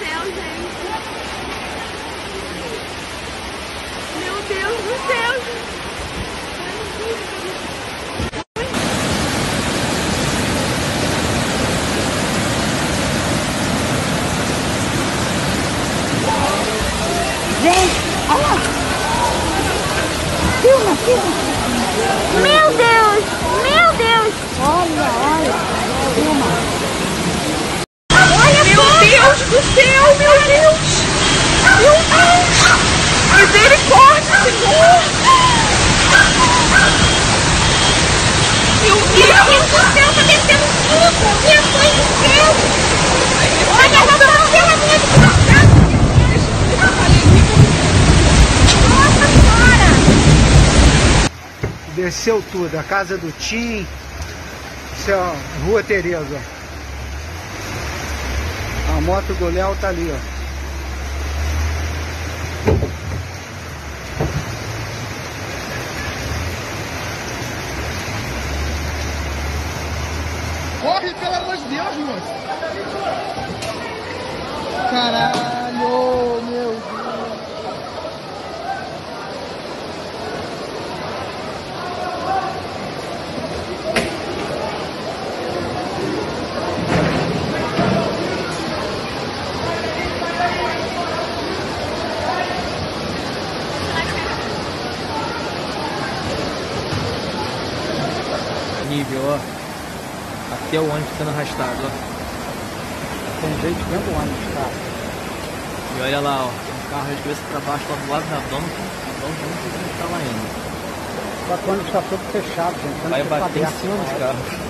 céu, gente. Meu Deus do céu, gente. Gente, olha lá. Filma, filma. Meu Deus! Meu Deus! Olha, olha. Filma. Olha meu Deus do céu, meu Deus! Meu Deus! Misericórdia, Senhor! Meu Deus do céu, tá descendo tudo! Minha mãe do céu! Olha, ela tá pela minha Nossa Senhora! Desceu tudo, a casa do Tim, é a Rua Tereza. A moto do Léo tá ali, ó. Corre, pelo amor de Deus, moço. Caralho, Nível, ó. Aqui é o ônibus sendo arrastado, ó. Tem gente dentro do ônibus, tá? E olha lá, ó. Um carro de cabeça pra baixo lá do lado da banca. Vamos ver onde tá lá indo. Só que o ônibus tá todo fechado, gente. Vai tá bater em cima dos carros.